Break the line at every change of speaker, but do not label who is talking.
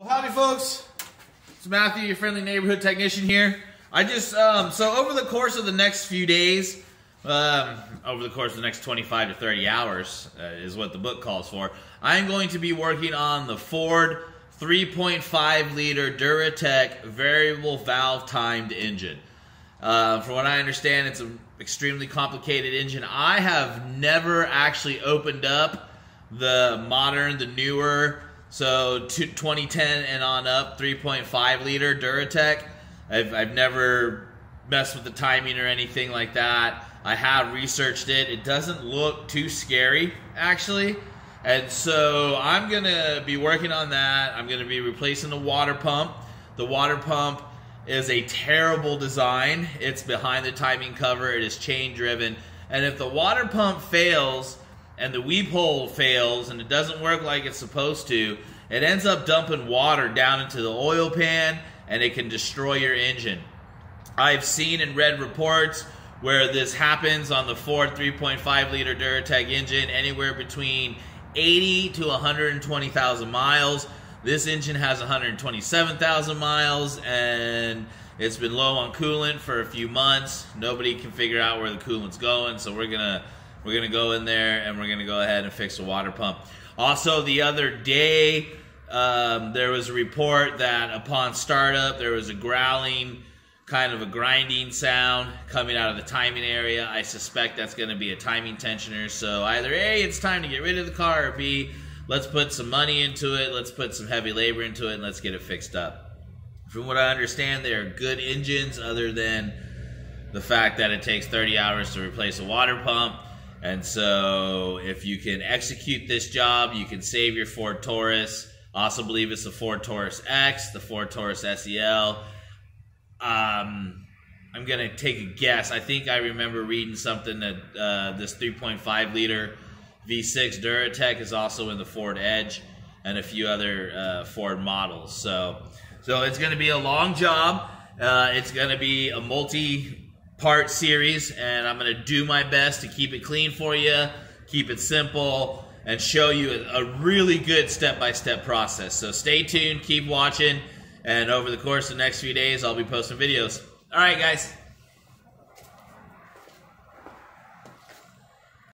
Well, howdy, folks. It's Matthew, your friendly neighborhood technician here. I just, um, so over the course of the next few days, um, over the course of the next 25 to 30 hours uh, is what the book calls for, I'm going to be working on the Ford 3.5 liter Duratec variable valve timed engine. Uh, from what I understand, it's an extremely complicated engine. I have never actually opened up the modern, the newer so 2010 and on up, 3.5 liter Duratec. I've, I've never messed with the timing or anything like that. I have researched it. It doesn't look too scary, actually. And so I'm going to be working on that. I'm going to be replacing the water pump. The water pump is a terrible design. It's behind the timing cover. It is chain driven. And if the water pump fails, and the weep hole fails and it doesn't work like it's supposed to, it ends up dumping water down into the oil pan and it can destroy your engine. I've seen and read reports where this happens on the Ford 3.5 liter Duratec engine anywhere between 80 to 120,000 miles. This engine has 127,000 miles and it's been low on coolant for a few months. Nobody can figure out where the coolant's going, so we're going to we're going to go in there and we're going to go ahead and fix the water pump. Also, the other day, um, there was a report that upon startup, there was a growling, kind of a grinding sound coming out of the timing area. I suspect that's going to be a timing tensioner. So either A, it's time to get rid of the car, or B, let's put some money into it, let's put some heavy labor into it, and let's get it fixed up. From what I understand, they are good engines other than the fact that it takes 30 hours to replace a water pump and so if you can execute this job, you can save your Ford Taurus. Also believe it's the Ford Taurus X, the Ford Taurus SEL. Um, I'm going to take a guess. I think I remember reading something that uh, this 3.5 liter V6 Duratec is also in the Ford Edge and a few other uh, Ford models. So, so it's going to be a long job. Uh, it's going to be a multi part series, and I'm going to do my best to keep it clean for you, keep it simple, and show you a, really good step by step process. So stay tuned, keep watching, and over the course of the next few days, I'll be posting videos. All right, guys.